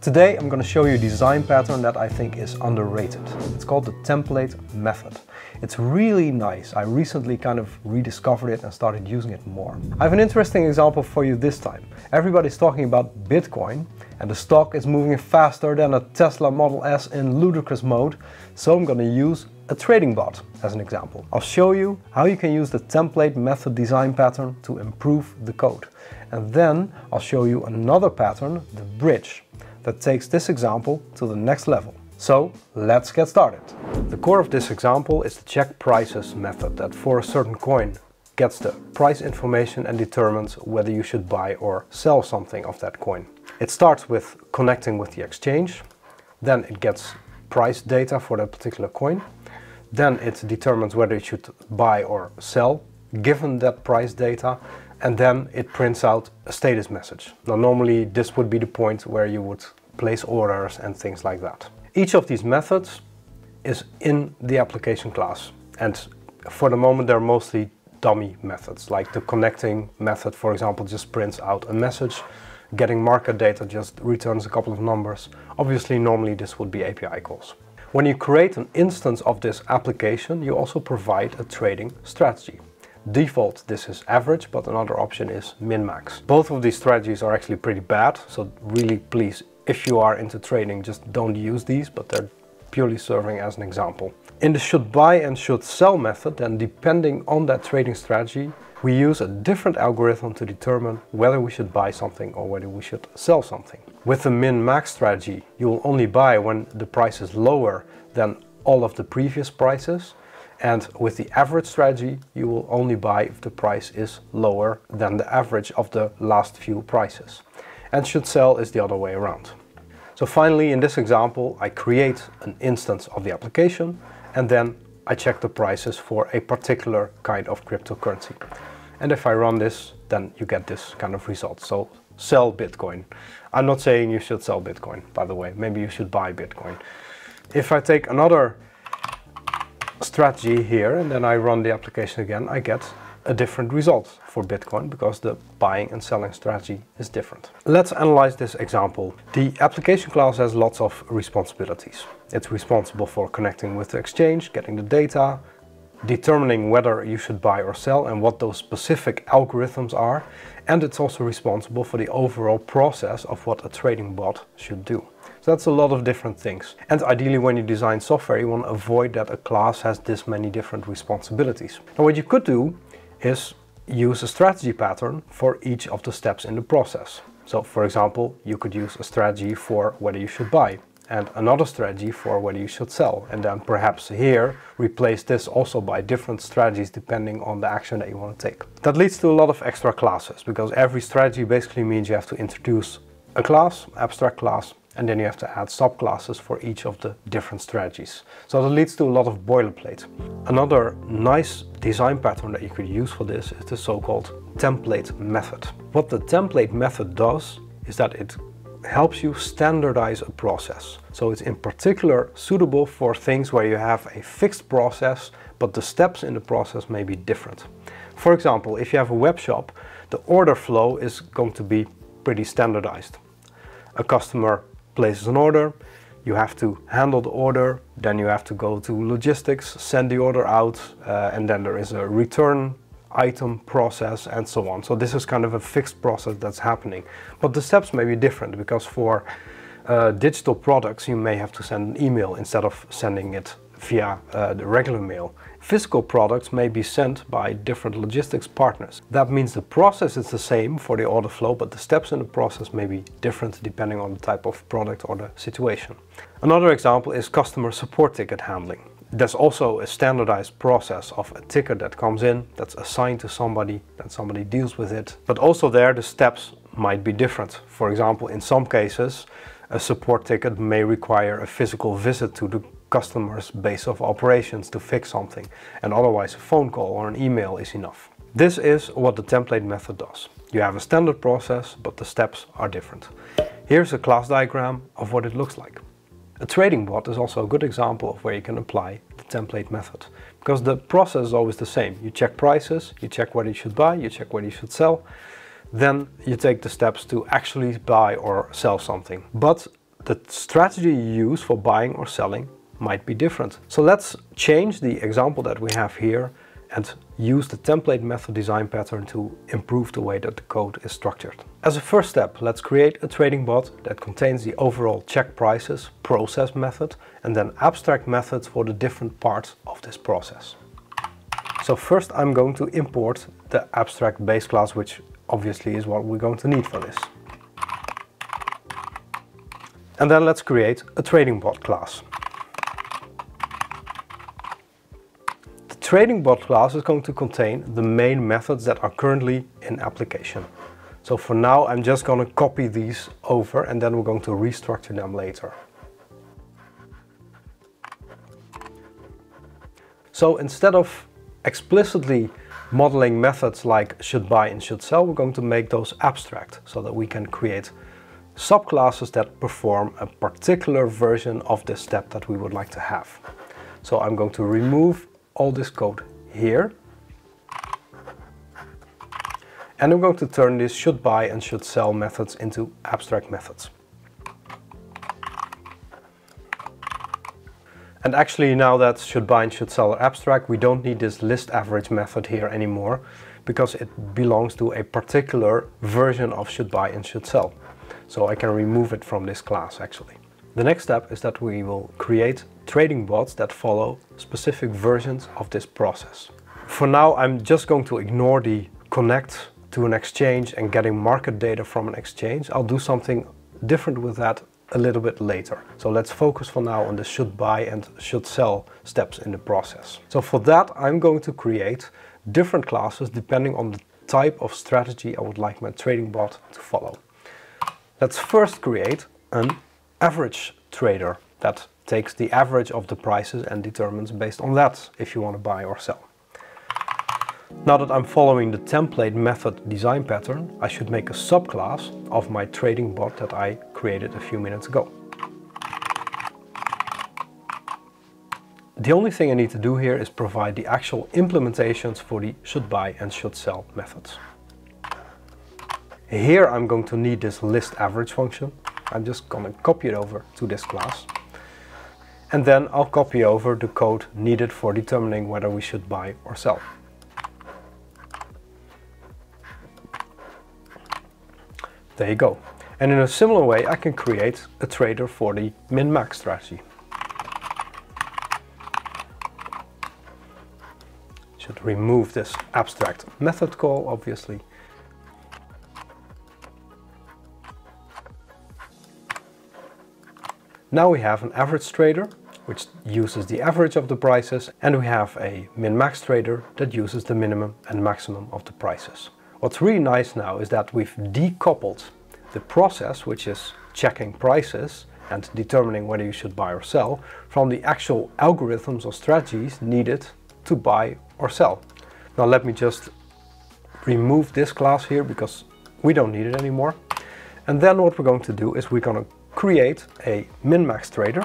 Today I'm going to show you a design pattern that I think is underrated. It's called the template method. It's really nice. I recently kind of rediscovered it and started using it more. I have an interesting example for you this time. Everybody's talking about Bitcoin and the stock is moving faster than a Tesla Model S in ludicrous mode, so I'm going to use a trading bot as an example. I'll show you how you can use the template method design pattern to improve the code. And then I'll show you another pattern, the bridge, that takes this example to the next level. So let's get started. The core of this example is the check prices method that for a certain coin gets the price information and determines whether you should buy or sell something of that coin. It starts with connecting with the exchange, then it gets price data for that particular coin, then it determines whether it should buy or sell given that price data and then it prints out a status message. Now normally this would be the point where you would place orders and things like that. Each of these methods is in the application class and for the moment they're mostly dummy methods like the connecting method for example just prints out a message getting market data just returns a couple of numbers obviously normally this would be API calls when you create an instance of this application, you also provide a trading strategy. Default, this is average, but another option is min-max. Both of these strategies are actually pretty bad, so really please, if you are into trading, just don't use these, but they're purely serving as an example. In the should buy and should sell method, then depending on that trading strategy, we use a different algorithm to determine whether we should buy something or whether we should sell something. With the min-max strategy, you will only buy when the price is lower than all of the previous prices. And with the average strategy, you will only buy if the price is lower than the average of the last few prices. And should sell is the other way around. So finally, in this example, I create an instance of the application and then I check the prices for a particular kind of cryptocurrency. And if I run this, then you get this kind of result. So sell Bitcoin. I'm not saying you should sell Bitcoin, by the way. Maybe you should buy Bitcoin. If I take another strategy here and then I run the application again, I get a different result for Bitcoin because the buying and selling strategy is different. Let's analyze this example. The application class has lots of responsibilities. It's responsible for connecting with the exchange, getting the data, determining whether you should buy or sell and what those specific algorithms are. And it's also responsible for the overall process of what a trading bot should do. So that's a lot of different things. And ideally when you design software, you want to avoid that a class has this many different responsibilities. Now what you could do is use a strategy pattern for each of the steps in the process. So for example, you could use a strategy for whether you should buy and another strategy for whether you should sell. And then perhaps here replace this also by different strategies depending on the action that you want to take. That leads to a lot of extra classes because every strategy basically means you have to introduce a class, abstract class, and then you have to add subclasses for each of the different strategies. So that leads to a lot of boilerplate. Another nice design pattern that you could use for this is the so-called template method. What the template method does is that it helps you standardize a process. So it's in particular suitable for things where you have a fixed process, but the steps in the process may be different. For example, if you have a web shop, the order flow is going to be pretty standardized. A customer places an order, you have to handle the order, then you have to go to logistics, send the order out, uh, and then there is a return item process and so on. So this is kind of a fixed process that's happening. But the steps may be different because for uh, digital products you may have to send an email instead of sending it via uh, the regular mail. Physical products may be sent by different logistics partners. That means the process is the same for the order flow, but the steps in the process may be different depending on the type of product or the situation. Another example is customer support ticket handling. There's also a standardized process of a ticket that comes in, that's assigned to somebody, then somebody deals with it. But also there the steps might be different. For example, in some cases, a support ticket may require a physical visit to the customer's base of operations to fix something and otherwise a phone call or an email is enough. This is what the template method does. You have a standard process but the steps are different. Here's a class diagram of what it looks like. A trading bot is also a good example of where you can apply the template method because the process is always the same. You check prices, you check what you should buy, you check what you should sell, then you take the steps to actually buy or sell something. But the strategy you use for buying or selling might be different. So let's change the example that we have here and use the template method design pattern to improve the way that the code is structured. As a first step, let's create a trading bot that contains the overall check prices process method and then abstract methods for the different parts of this process. So first I'm going to import the abstract base class, which obviously is what we're going to need for this. And then let's create a trading bot class. Trading bot class is going to contain the main methods that are currently in application. So for now, I'm just going to copy these over and then we're going to restructure them later. So instead of explicitly modeling methods like should buy and should sell, we're going to make those abstract so that we can create subclasses that perform a particular version of this step that we would like to have. So I'm going to remove all this code here. And I'm going to turn these should buy and should sell methods into abstract methods. And actually now that should buy and should sell are abstract, we don't need this list average method here anymore because it belongs to a particular version of should buy and should sell. So I can remove it from this class actually. The next step is that we will create trading bots that follow specific versions of this process. For now, I'm just going to ignore the connect to an exchange and getting market data from an exchange. I'll do something different with that a little bit later. So let's focus for now on the should buy and should sell steps in the process. So for that, I'm going to create different classes depending on the type of strategy I would like my trading bot to follow. Let's first create an average trader that takes the average of the prices and determines based on that if you want to buy or sell. Now that I'm following the template method design pattern, I should make a subclass of my trading bot that I created a few minutes ago. The only thing I need to do here is provide the actual implementations for the should buy and should sell methods. Here I'm going to need this list average function. I'm just going to copy it over to this class and then I'll copy over the code needed for determining whether we should buy or sell. There you go. And in a similar way I can create a trader for the min-max strategy. Should remove this abstract method call obviously. Now we have an average trader which uses the average of the prices and we have a min-max trader that uses the minimum and maximum of the prices. What's really nice now is that we've decoupled the process which is checking prices and determining whether you should buy or sell from the actual algorithms or strategies needed to buy or sell. Now let me just remove this class here because we don't need it anymore. And then what we're going to do is we're going to create a min-max trader.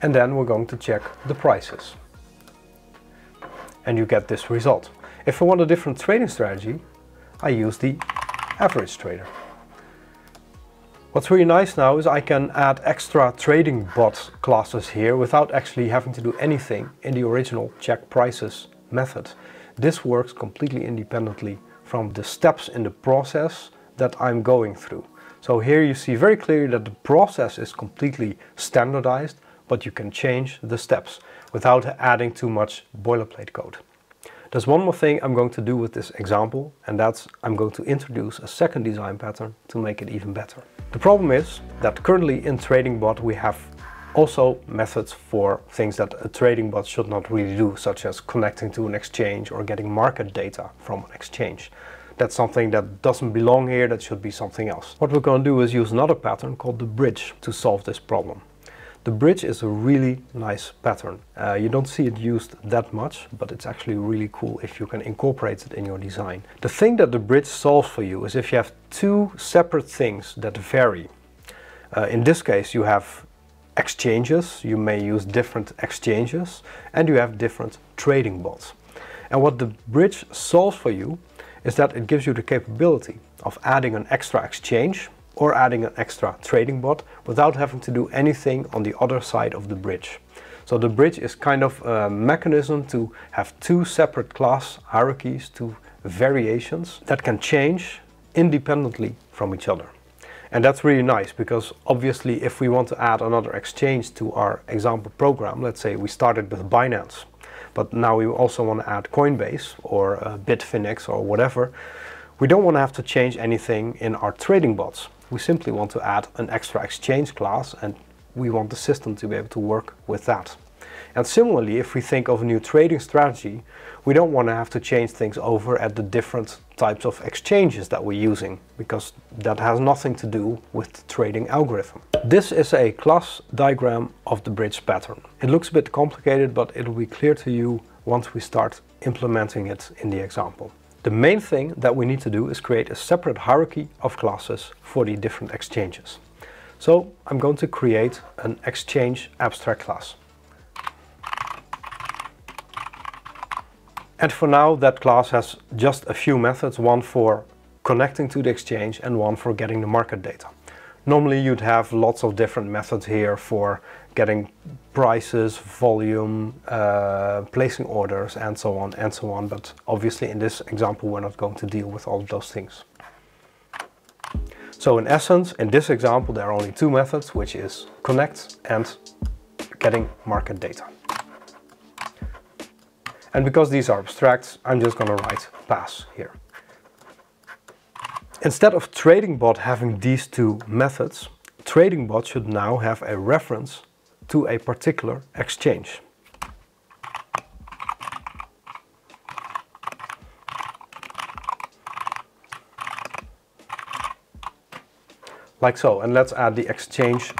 And then we're going to check the prices. And you get this result. If I want a different trading strategy, I use the average trader. What's really nice now is I can add extra trading bot classes here without actually having to do anything in the original check prices method. This works completely independently from the steps in the process that I'm going through. So here you see very clearly that the process is completely standardized, but you can change the steps without adding too much boilerplate code. There's one more thing I'm going to do with this example, and that's I'm going to introduce a second design pattern to make it even better. The problem is that currently in TradingBot we have also methods for things that a trading bot should not really do, such as connecting to an exchange or getting market data from an exchange that's something that doesn't belong here, that should be something else. What we're going to do is use another pattern called the bridge to solve this problem. The bridge is a really nice pattern. Uh, you don't see it used that much, but it's actually really cool if you can incorporate it in your design. The thing that the bridge solves for you is if you have two separate things that vary. Uh, in this case, you have exchanges, you may use different exchanges, and you have different trading bots. And what the bridge solves for you is that it gives you the capability of adding an extra exchange or adding an extra trading bot without having to do anything on the other side of the bridge. So the bridge is kind of a mechanism to have two separate class hierarchies, two variations that can change independently from each other. And that's really nice because obviously if we want to add another exchange to our example program, let's say we started with Binance, but now we also want to add Coinbase or uh, Bitfinex or whatever, we don't want to have to change anything in our trading bots. We simply want to add an extra exchange class and we want the system to be able to work with that. And similarly, if we think of a new trading strategy, we don't want to have to change things over at the different types of exchanges that we're using, because that has nothing to do with the trading algorithm. This is a class diagram of the bridge pattern. It looks a bit complicated, but it'll be clear to you once we start implementing it in the example. The main thing that we need to do is create a separate hierarchy of classes for the different exchanges. So I'm going to create an exchange abstract class. And for now that class has just a few methods, one for connecting to the exchange and one for getting the market data. Normally you'd have lots of different methods here for getting prices, volume, uh, placing orders and so on and so on. But obviously in this example we're not going to deal with all of those things. So in essence, in this example there are only two methods, which is connect and getting market data. And because these are abstracts, I'm just going to write pass here. Instead of TradingBot having these two methods, TradingBot should now have a reference to a particular exchange. Like so, and let's add the exchange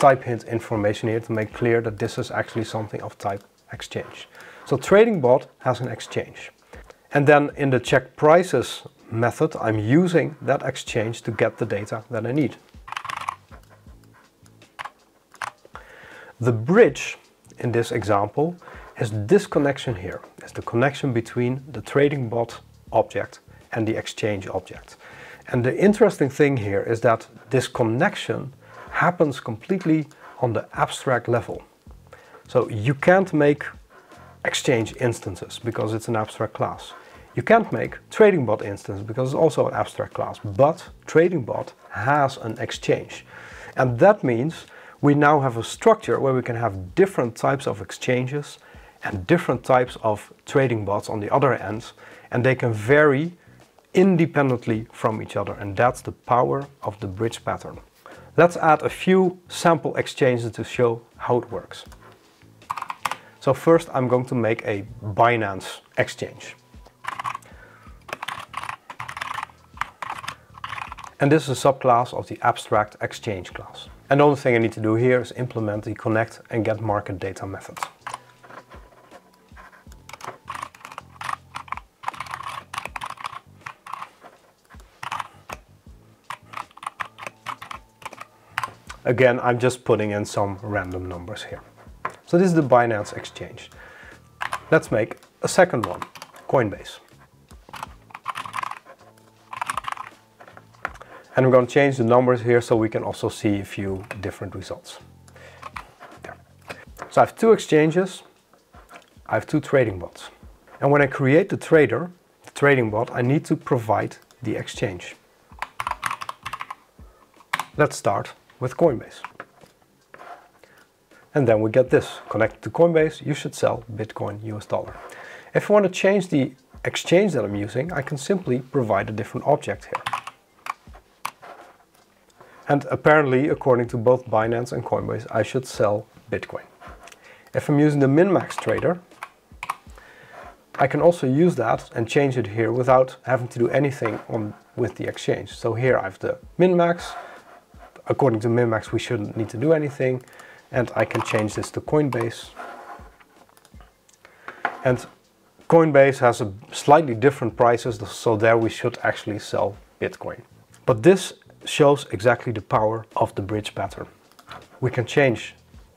type hint information here to make clear that this is actually something of type exchange. So TradingBot has an exchange. And then in the check prices method, I'm using that exchange to get the data that I need. The bridge in this example is this connection here. It's the connection between the TradingBot object and the exchange object. And the interesting thing here is that this connection happens completely on the abstract level. So you can't make exchange instances because it's an abstract class. You can't make TradingBot instance because it's also an abstract class, but TradingBot has an exchange. And that means we now have a structure where we can have different types of exchanges and different types of trading bots on the other end, and they can vary independently from each other. And that's the power of the bridge pattern. Let's add a few sample exchanges to show how it works. So first I'm going to make a Binance exchange. And this is a subclass of the abstract exchange class. And the only thing I need to do here is implement the connect and get market data methods. Again, I'm just putting in some random numbers here. So this is the Binance exchange. Let's make a second one, Coinbase. And we're going to change the numbers here so we can also see a few different results. There. So I have two exchanges, I have two trading bots. And when I create the trader, the trading bot, I need to provide the exchange. Let's start with Coinbase. And then we get this, connected to Coinbase, you should sell Bitcoin US dollar. If I want to change the exchange that I'm using, I can simply provide a different object here. And apparently, according to both Binance and Coinbase, I should sell Bitcoin. If I'm using the min-max trader, I can also use that and change it here without having to do anything on with the exchange. So here I have the min-max. According to min-max, we shouldn't need to do anything and I can change this to Coinbase. And Coinbase has a slightly different prices, so there we should actually sell Bitcoin. But this shows exactly the power of the bridge pattern. We can change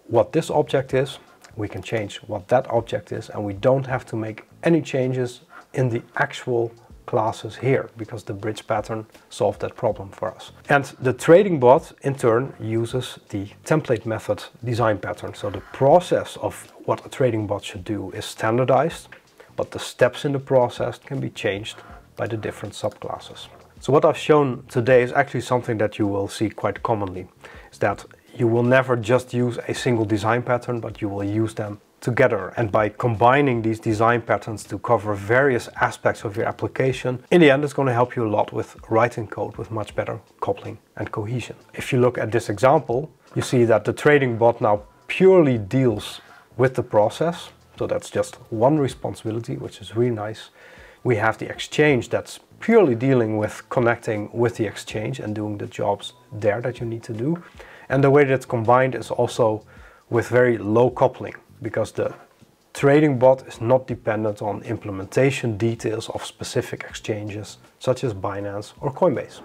what this object is, we can change what that object is, and we don't have to make any changes in the actual classes here because the bridge pattern solved that problem for us. And the trading bot in turn uses the template method design pattern. So the process of what a trading bot should do is standardized, but the steps in the process can be changed by the different subclasses. So what I've shown today is actually something that you will see quite commonly, is that you will never just use a single design pattern, but you will use them together. And by combining these design patterns to cover various aspects of your application, in the end it's going to help you a lot with writing code with much better coupling and cohesion. If you look at this example, you see that the trading bot now purely deals with the process. So that's just one responsibility, which is really nice. We have the exchange that's purely dealing with connecting with the exchange and doing the jobs there that you need to do. And the way that's combined is also with very low coupling because the trading bot is not dependent on implementation details of specific exchanges such as Binance or Coinbase.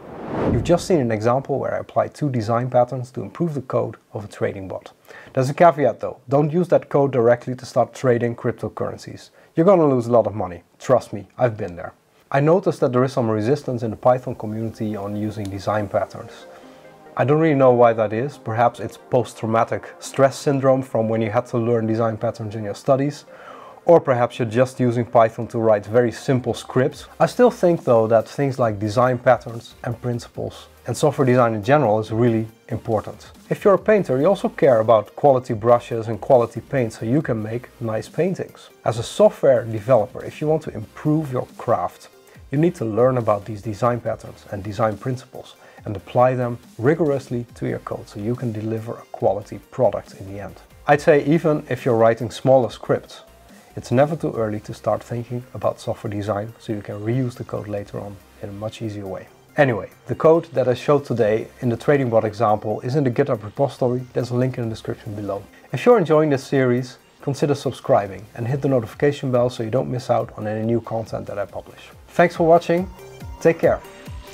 You've just seen an example where I applied two design patterns to improve the code of a trading bot. There's a caveat though, don't use that code directly to start trading cryptocurrencies. You're gonna lose a lot of money, trust me, I've been there. I noticed that there is some resistance in the Python community on using design patterns. I don't really know why that is. Perhaps it's post-traumatic stress syndrome from when you had to learn design patterns in your studies. Or perhaps you're just using Python to write very simple scripts. I still think though that things like design patterns and principles and software design in general is really important. If you're a painter, you also care about quality brushes and quality paint so you can make nice paintings. As a software developer, if you want to improve your craft, you need to learn about these design patterns and design principles and apply them rigorously to your code so you can deliver a quality product in the end. I'd say even if you're writing smaller scripts, it's never too early to start thinking about software design so you can reuse the code later on in a much easier way. Anyway, the code that I showed today in the trading bot example is in the GitHub repository, there's a link in the description below. If you're enjoying this series, consider subscribing and hit the notification bell so you don't miss out on any new content that I publish. Thanks for watching, take care